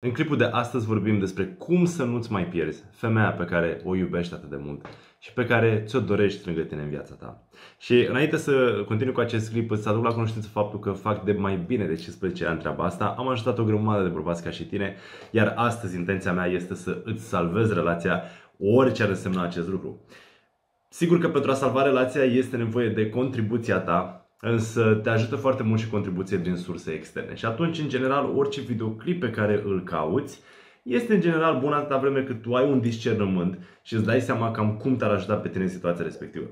În clipul de astăzi vorbim despre cum să nu-ți mai pierzi femeia pe care o iubești atât de mult și pe care ți-o dorești lângă tine în viața ta. Și înainte să continui cu acest clip, îți aduc la cunoștință faptul că fac de mai bine de 15 ani treaba asta. Am ajutat o grămadă de bărbați ca și tine, iar astăzi intenția mea este să îți salvezi relația orice ar însemna acest lucru. Sigur că pentru a salva relația este nevoie de contribuția ta, însă te ajută foarte mult și contribuție din surse externe. Și atunci, în general, orice videoclip pe care îl cauți este în general bun atâta vreme cât tu ai un discernământ și îți dai seama cam cum te-ar ajuta pe tine în situația respectivă.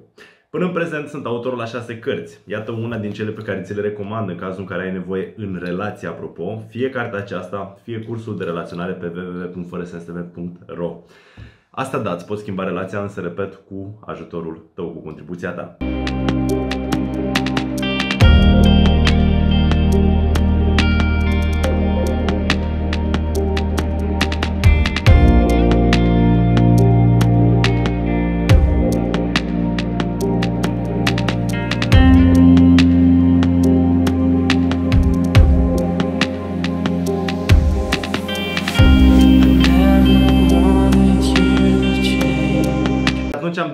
Până în prezent sunt autorul la șase cărți. Iată una din cele pe care ți le recomand în cazul în care ai nevoie în relație, apropo. Fie cartea aceasta, fie cursul de relaționare pe www.frsstv.ro Asta da, îți poți schimba relația, însă repet, cu ajutorul tău, cu contribuția ta.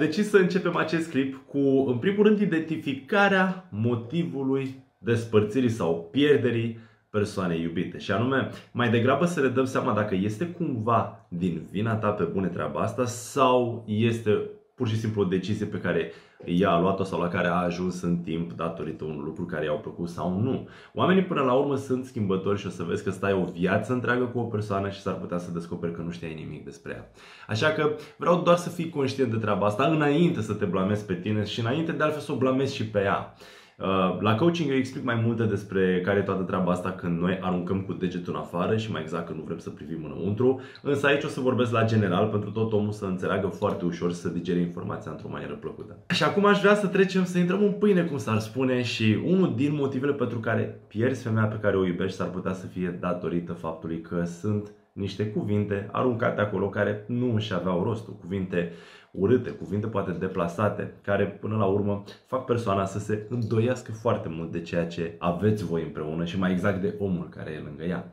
Decis să începem acest clip cu, în primul rând, identificarea motivului despărțirii sau pierderii persoanei iubite. Și anume, mai degrabă să le dăm seama dacă este cumva din vina ta pe bune treaba asta sau este pur și simplu o decizie pe care ea a luat-o sau la care a ajuns în timp datorită unui lucru care i-au plăcut sau nu. Oamenii până la urmă sunt schimbători și o să vezi că stai o viață întreagă cu o persoană și s-ar putea să descoperi că nu știai nimic despre ea. Așa că vreau doar să fii conștient de treaba asta înainte să te blamezi pe tine și înainte de altfel să o blamezi și pe ea. Uh, la coaching eu explic mai multe despre care e toată treaba asta când noi aruncăm cu degetul în afară și mai exact când nu vrem să privim înăuntru. Însă aici o să vorbesc la general pentru tot omul să înțeleagă foarte ușor să digere informația într-o manieră plăcută. Și acum aș vrea să trecem să intrăm în pâine, cum s-ar spune, și unul din motivele pentru care pierzi femeia pe care o iubești s-ar putea să fie datorită faptului că sunt niște cuvinte aruncate acolo care nu își aveau rostul, cuvinte urâte, cuvinte poate deplasate, care până la urmă fac persoana să se îndoiască foarte mult de ceea ce aveți voi împreună și mai exact de omul care e lângă ea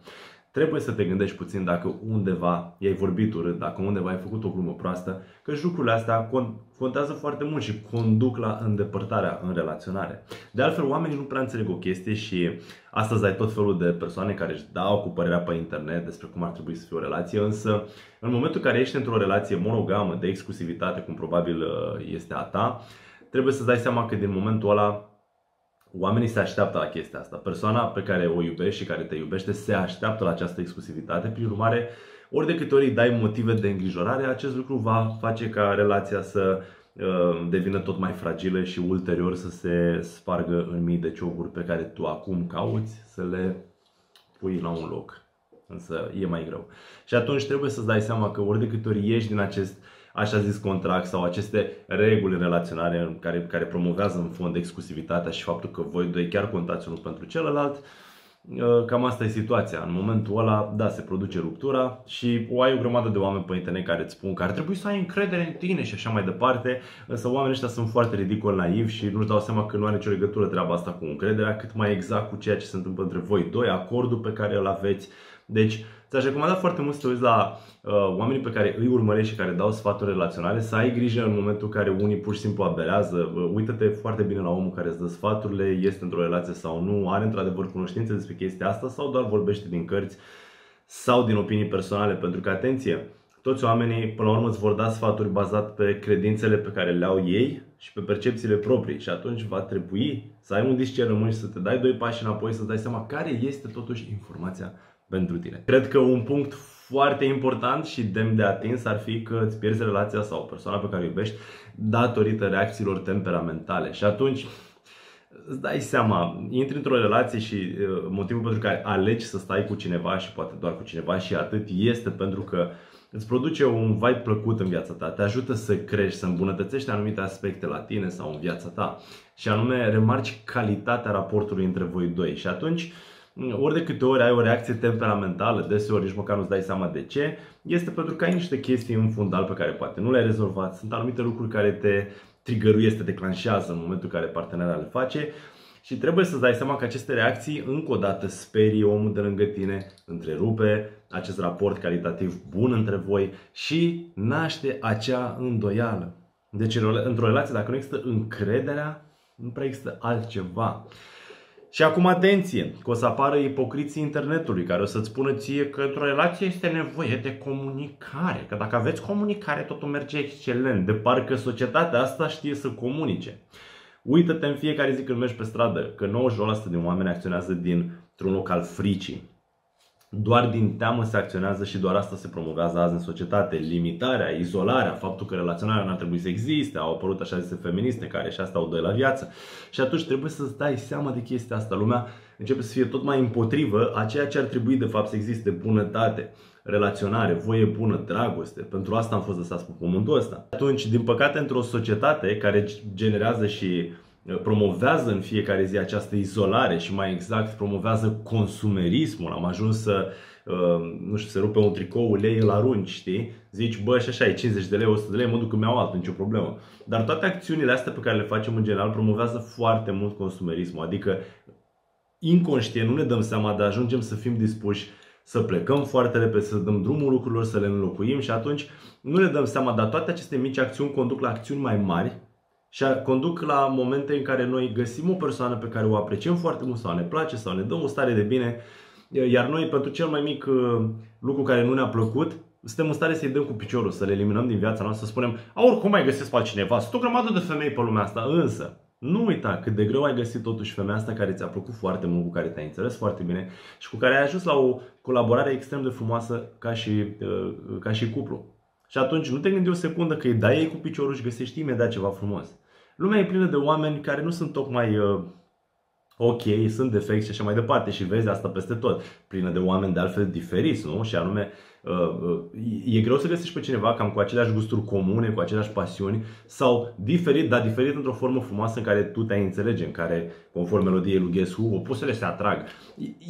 trebuie să te gândești puțin dacă undeva i-ai vorbit urât, dacă undeva ai făcut o glumă proastă, că lucrurile astea contează foarte mult și conduc la îndepărtarea în relaționare. De altfel, oamenii nu prea înțeleg o chestie și astăzi ai tot felul de persoane care își dau cu părerea pe internet despre cum ar trebui să fie o relație, însă în momentul în care ești într-o relație monogamă de exclusivitate, cum probabil uh, este a ta, trebuie să-ți dai seama că din momentul ăla Oamenii se așteaptă la chestia asta. Persoana pe care o iubești și care te iubește se așteaptă la această exclusivitate. Prin urmare, ori de câte ori îi dai motive de îngrijorare, acest lucru va face ca relația să uh, devină tot mai fragilă și ulterior să se spargă în mii de cioburi pe care tu acum cauți să le pui la un loc. Însă e mai greu. Și atunci trebuie să-ți dai seama că ori de câte ori ieși din acest uh, așa zis contract sau aceste reguli relaționare care, care promovează în fond exclusivitatea și faptul că voi doi chiar contați unul pentru celălalt, uh, cam asta e situația. În momentul ăla, da, se produce ruptura și o ai o grămadă de oameni pe internet care îți spun că ar trebui să ai încredere în tine și așa mai departe, însă oamenii ăștia sunt foarte ridicol naivi și nu-și dau seama că nu are nicio legătură treaba asta cu încrederea, cât mai exact cu ceea ce se întâmplă între voi doi, acordul pe care îl aveți. Deci, Ți-aș recomanda foarte mult să te uiți la uh, oamenii pe care îi urmărești și care dau sfaturi relaționale, să ai grijă în momentul în care unii pur și simplu aberează. Uh, uită-te foarte bine la omul care îți dă sfaturile, este într-o relație sau nu, are într-adevăr cunoștințe despre chestia asta sau doar vorbește din cărți sau din opinii personale. Pentru că, atenție, toți oamenii până la urmă îți vor da sfaturi bazat pe credințele pe care le au ei și pe percepțiile proprii și atunci va trebui să ai un discernământ și să te dai doi pași înapoi să-ți dai seama care este totuși informația pentru tine. Cred că un punct foarte important și demn de atins ar fi că îți pierzi relația sau persoana pe care o iubești datorită reacțiilor temperamentale. Și atunci îți dai seama, intri într-o relație și uh, motivul pentru care alegi să stai cu cineva și poate doar cu cineva și atât este pentru că îți produce un vibe plăcut în viața ta, te ajută să crești, să îmbunătățești anumite aspecte la tine sau în viața ta și anume remarci calitatea raportului între voi doi și atunci uh, ori de câte ori ai o reacție temperamentală, deseori nici măcar nu-ți dai seama de ce, este pentru că ai niște chestii în fundal pe care poate nu le-ai rezolvat, sunt anumite lucruri care te trigăruiesc, te declanșează în momentul în care partenera le face Și trebuie să-ți dai seama că aceste reacții, încă o dată, sperie omul de lângă tine, întrerupe acest raport calitativ bun între voi și naște acea îndoială. Deci, într-o relație, dacă nu există încrederea, nu prea există altceva. Și acum atenție, că o să apară ipocriții internetului care o să-ți spună ție că într-o relație este nevoie de comunicare. Că dacă aveți comunicare, totul merge excelent. De parcă societatea asta știe să comunice. Uită-te în fiecare zi când mergi pe stradă că 90% din oameni acționează dintr-un loc al fricii. Doar din teamă se acționează și doar asta se promovează azi în societate. Limitarea, izolarea, faptul că relaționarea nu ar trebui să existe, au apărut așa zise feministe care și asta au doi la viață. Și atunci trebuie să-ți dai seama de chestia asta. Lumea începe să fie tot mai împotrivă a ceea ce ar trebui de fapt să existe bunătate, relaționare, voie bună, dragoste. Pentru asta am fost lăsați pe pământul ăsta. Atunci, din păcate, într-o societate care generează și promovează în fiecare zi această izolare și mai exact promovează consumerismul. Am ajuns să, uh, nu știu, să rupe un tricou, lei îl arunci, știi? Zici, bă, și așa e 50 de lei, 100 de lei, mă duc că mi-au altul, nicio problemă. Dar toate acțiunile astea pe care le facem în general promovează foarte mult consumerismul. Adică inconștient nu ne dăm seama, dar ajungem să fim dispuși să plecăm foarte repede, să dăm drumul lucrurilor, să le înlocuim și atunci nu ne dăm seama, dar toate aceste mici acțiuni conduc la acțiuni mai mari și conduc la momente în care noi găsim o persoană pe care o apreciem foarte mult sau ne place sau ne dă o stare de bine, iar noi pentru cel mai mic uh, lucru care nu ne-a plăcut, suntem în stare să-i dăm cu piciorul, să le eliminăm din viața noastră, să spunem, a, oricum mai găsesc pe altcineva, sunt o grămadă de femei pe lumea asta, însă, nu uita cât de greu ai găsit totuși femeia asta care ți-a plăcut foarte mult, cu care te-ai înțeles foarte bine și cu care ai ajuns la o colaborare extrem de frumoasă ca și, uh, ca și cuplu. Și atunci nu te gândi o secundă că îi dai ei cu piciorul și găsești imediat ceva frumos. Lumea e plină de oameni care nu sunt tocmai uh, ok, sunt defecți și așa mai departe și vezi asta peste tot. Plină de oameni de altfel diferiți, nu? Și anume, uh, uh, e greu să găsești pe cineva cam cu aceleași gusturi comune, cu aceleași pasiuni sau diferit, dar diferit într-o formă frumoasă în care tu te-ai înțelege, în care, conform melodiei lui Guess Who, opusele se atrag.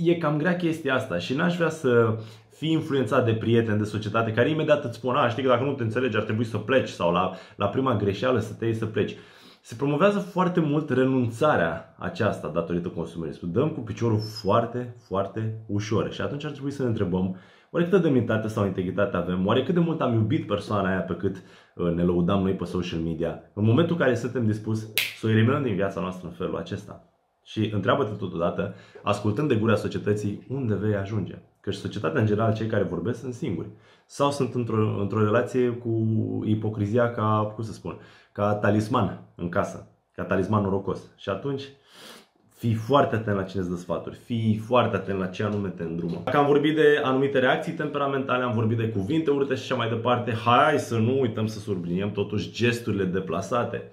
E cam grea chestia asta și n-aș vrea să fii influențat de prieteni, de societate care imediat îți spun, a, știi că dacă nu te înțelegi ar trebui să pleci sau la, la prima greșeală să te iei să pleci. Se promovează foarte mult renunțarea aceasta datorită consumerismului. Dăm cu piciorul foarte, foarte ușor. Și atunci ar trebui să ne întrebăm oare câtă demnitate sau integritate avem, oare cât de mult am iubit persoana aia pe cât uh, ne lăudam noi pe social media, în momentul în care suntem dispus să o eliminăm din viața noastră în felul acesta. Și întreabă-te totodată, ascultând de gura societății, unde vei ajunge? Că și societatea, în general, cei care vorbesc sunt singuri. Sau sunt într-o, într-o relație cu ipocrizia ca, cum să spun, ca talisman în casă, ca talisman norocos. Și atunci fii foarte atent la cine îți dă sfaturi, fii foarte atent la ce anume te îndrumă. Dacă am vorbit de anumite reacții temperamentale, am vorbit de cuvinte urâte și așa mai departe, hai să nu uităm să subliniem totuși gesturile deplasate.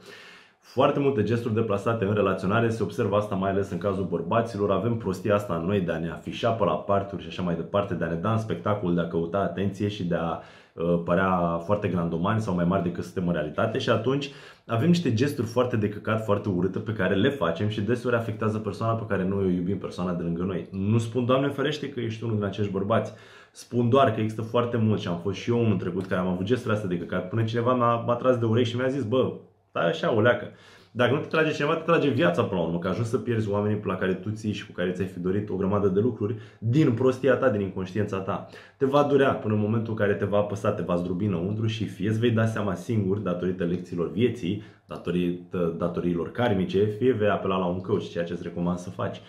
Foarte multe gesturi deplasate în relaționare, se observă asta mai ales în cazul bărbaților, avem prostia asta în noi de a ne afișa pe la parturi și așa mai departe, de a ne da în spectacol, de a căuta atenție și de a Uh, părea foarte grandomani sau mai mari decât suntem în realitate și atunci avem niște gesturi foarte de căcat, foarte urâte pe care le facem și deseori afectează persoana pe care noi o iubim, persoana de lângă noi. Nu spun, Doamne ferește, că ești unul din acești bărbați. Spun doar că există foarte mult și am fost și eu unul în trecut care am avut gesturile astea de căcat până cineva m-a, m-a tras de urechi și mi-a zis, bă, stai așa, o leacă. Dacă nu te trage cineva, te trage viața până la urmă, că ajungi să pierzi oamenii la care tu ții și cu care ți-ai fi dorit o grămadă de lucruri din prostia ta, din inconștiența ta. Te va durea până în momentul în care te va apăsa, te va zdrobi înăuntru și fie îți vei da seama singur, datorită lecțiilor vieții, datorită datoriilor karmice, fie vei apela la un coach, ceea ce îți recomand să faci.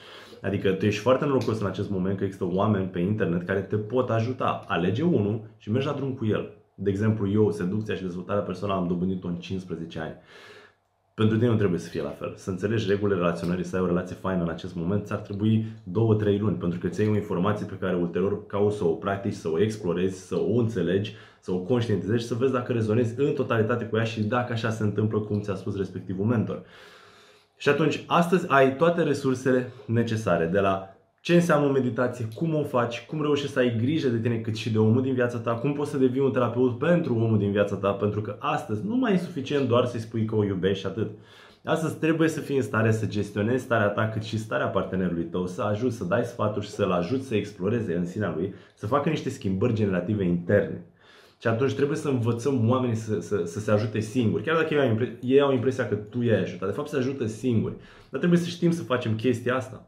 Adică tu ești foarte norocos în acest moment că există oameni pe internet care te pot ajuta. Alege unul și mergi la drum cu el. De exemplu, eu, seducția și dezvoltarea personală am dobândit-o în 15 ani. Pentru tine nu trebuie să fie la fel. Să înțelegi regulile relaționării, să ai o relație faină în acest moment, ți-ar trebui 2-3 luni, pentru că ți ai o informație pe care ulterior cauți să o practici, să o explorezi, să o înțelegi, să o conștientizezi și să vezi dacă rezonezi în totalitate cu ea și dacă așa se întâmplă cum ți-a spus respectivul mentor. Și atunci, astăzi ai toate resursele necesare, de la ce înseamnă o meditație, cum o faci, cum reușești să ai grijă de tine cât și de omul din viața ta, cum poți să devii un terapeut pentru omul din viața ta, pentru că astăzi nu mai e suficient doar să-i spui că o iubești și atât. Astăzi trebuie să fii în stare să gestionezi starea ta cât și starea partenerului tău, să ajuți să dai sfaturi și să-l ajuți să exploreze în sinea lui, să facă niște schimbări generative interne. Și atunci trebuie să învățăm oamenii să, să, să se ajute singuri. Chiar dacă ei au, impre- ei au impresia că tu i-ai ajutat, de fapt se ajută singuri. Dar trebuie să știm să facem chestia asta.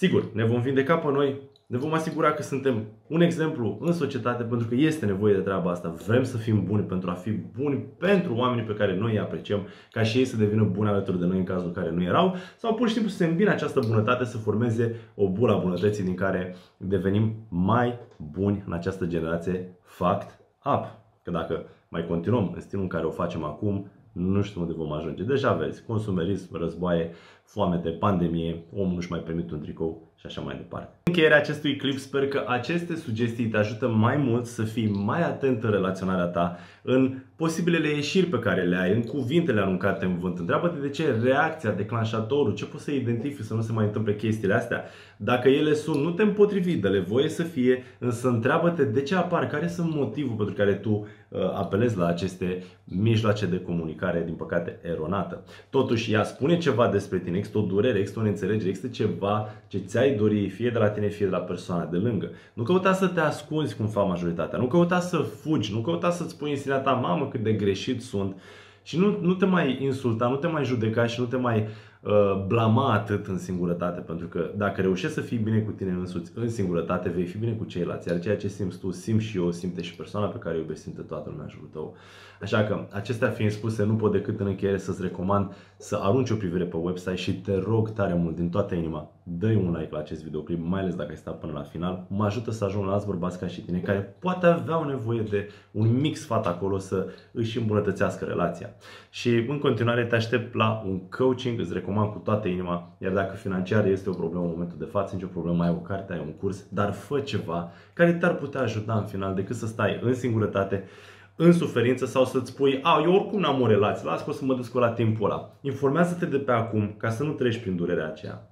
Sigur, ne vom vindeca pe noi, ne vom asigura că suntem un exemplu în societate pentru că este nevoie de treaba asta. Vrem să fim buni pentru a fi buni pentru oamenii pe care noi îi apreciem, ca și ei să devină buni alături de noi în cazul în care nu erau, sau pur și simplu să se îmbine această bunătate să formeze o bulă a bunătății din care devenim mai buni în această generație fact up. Că dacă mai continuăm în stilul în care o facem acum, nu știu unde vom ajunge. Deja vezi, consumerism, războaie, foamete, pandemie, omul nu-și mai permite un tricou și așa mai departe. În încheierea acestui clip sper că aceste sugestii te ajută mai mult să fii mai atent în relaționarea ta, în posibilele ieșiri pe care le ai, în cuvintele aruncate în vânt. Întreabă-te de ce reacția, declanșatorul, ce poți să identifici să nu se mai întâmple chestiile astea. Dacă ele sunt, nu te împotrivi, dă-le voie să fie, însă întreabă-te de ce apar, care sunt motivul pentru care tu uh, apelezi la aceste mijloace de comunicare, din păcate, eronată. Totuși, ea spune ceva despre tine, există o durere, există o neînțelegere, există ceva ce ți-ai dori, fie de la tine, fie de la persoana de lângă. Nu căuta să te ascunzi cum fac majoritatea, nu căuta să fugi, nu căuta să-ți spui în sinea ta, mamă, cât de greșit sunt. Și nu, nu te mai insulta, nu te mai judeca și nu te mai uh, blama atât în singurătate, pentru că dacă reușești să fii bine cu tine însuți în singurătate, vei fi bine cu ceilalți. Iar ceea ce simți tu, simți și eu, simte și persoana pe care o iubești, simte toată lumea în jurul tău. Așa că, acestea fiind spuse, nu pot decât în încheiere să-ți recomand să arunci o privire pe website și te rog tare mult, din toată inima, dă un like la acest videoclip, mai ales dacă ai stat până la final. Mă ajută să ajung la alți bărbați ca și tine, care poate aveau nevoie de un mix sfat acolo să își îmbunătățească relația. Și în continuare te aștept la un coaching, îți recomand cu toată inima, iar dacă financiar este o problemă în momentul de față, nicio problemă, ai o carte, ai un curs, dar fă ceva care te-ar putea ajuta în final decât să stai în singurătate în suferință sau să-ți spui, a, eu oricum n-am o relație, las că o să mă duc la timpul ăla. Informează-te de pe acum ca să nu treci prin durerea aceea.